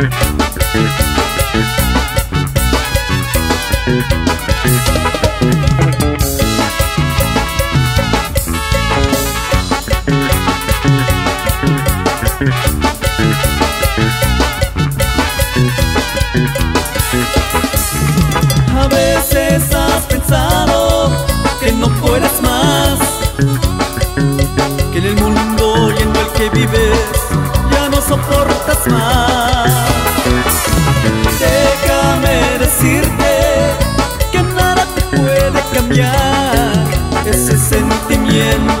Yeah. 眼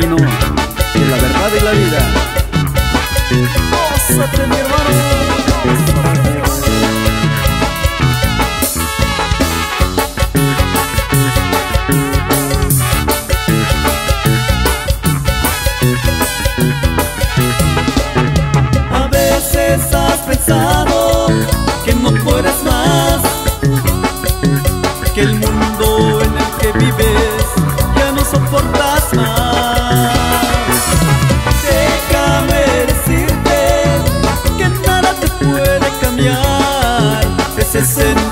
camino de la verdad y la vida. ¡Gózate, mi hermano! que no puedes más, que el mundo en el que vives ya no soportas más. to